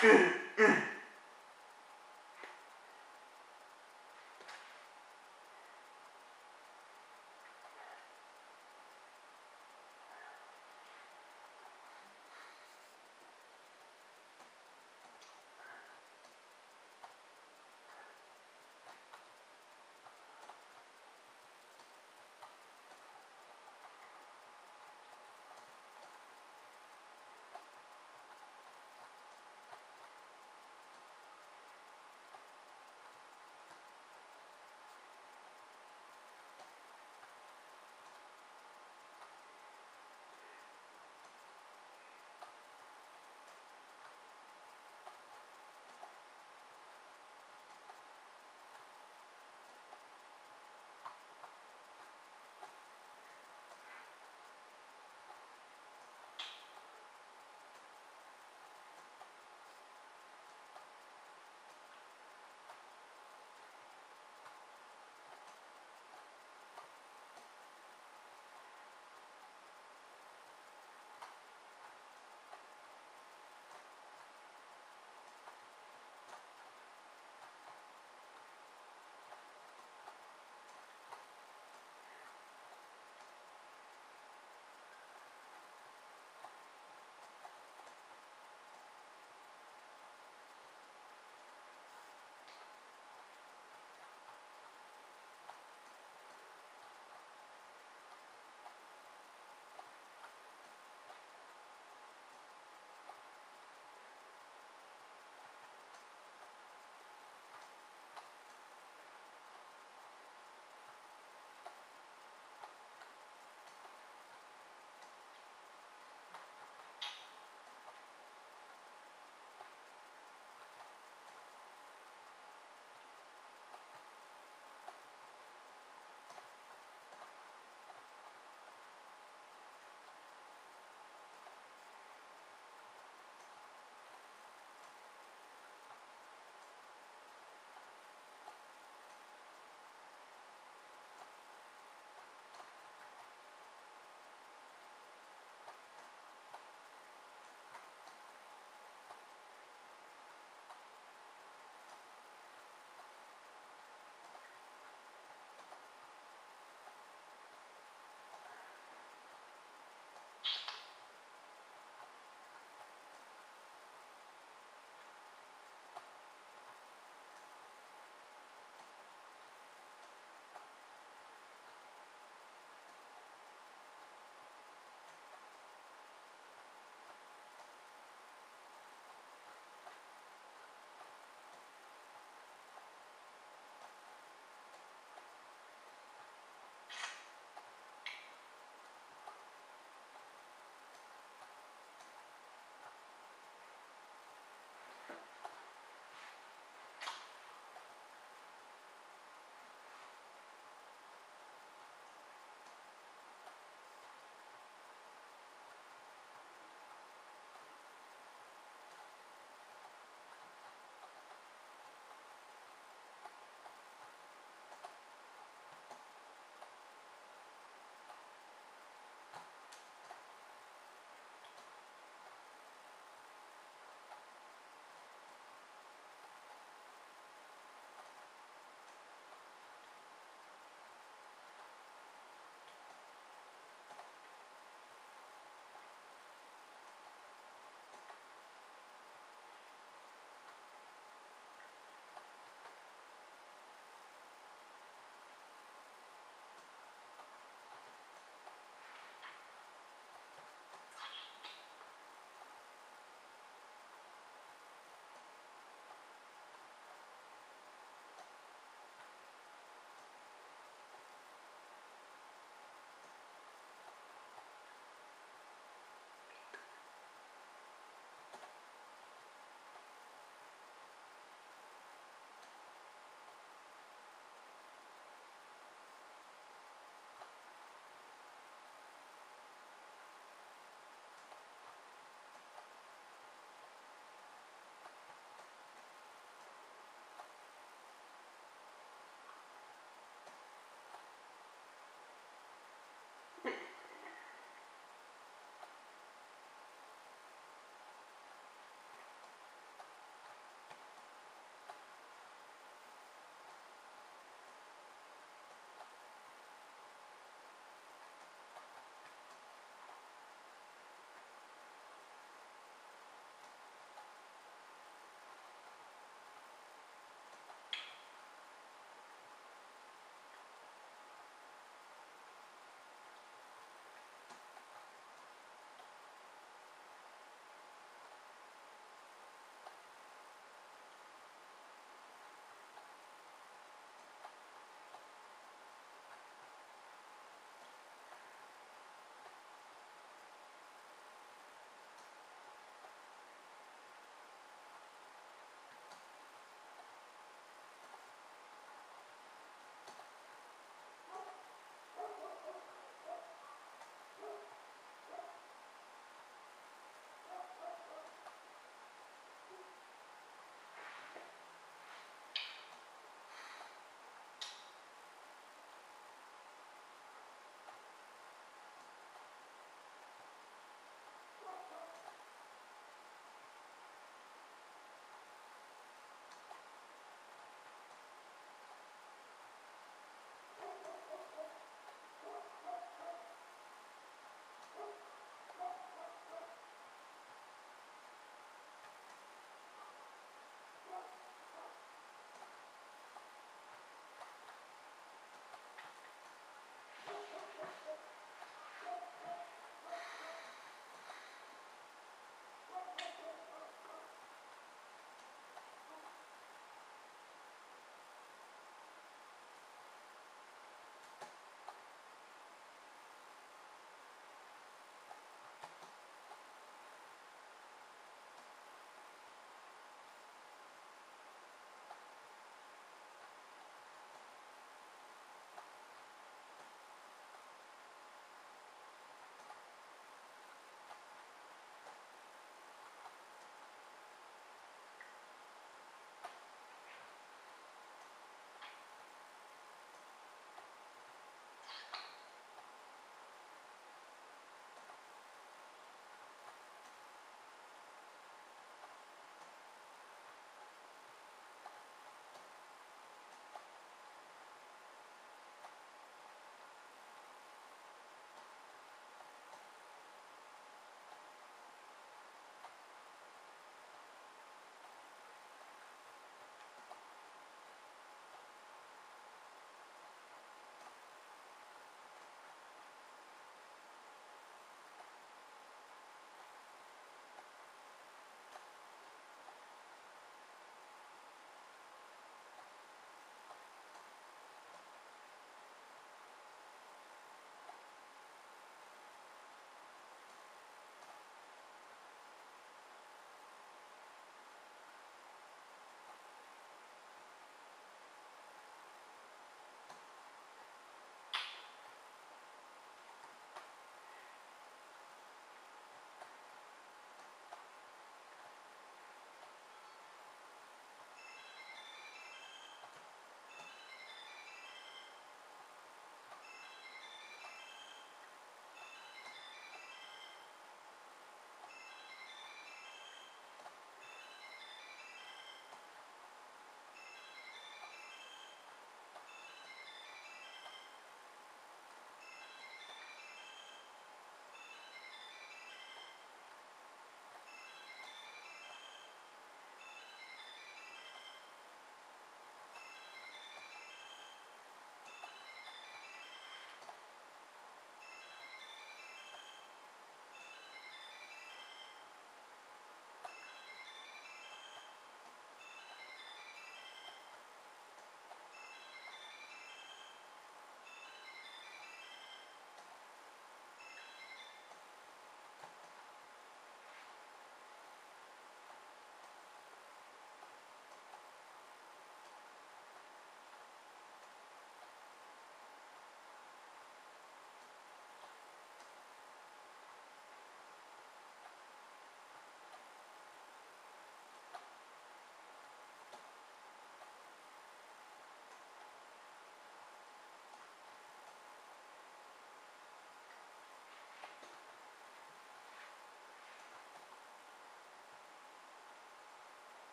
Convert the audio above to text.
うん。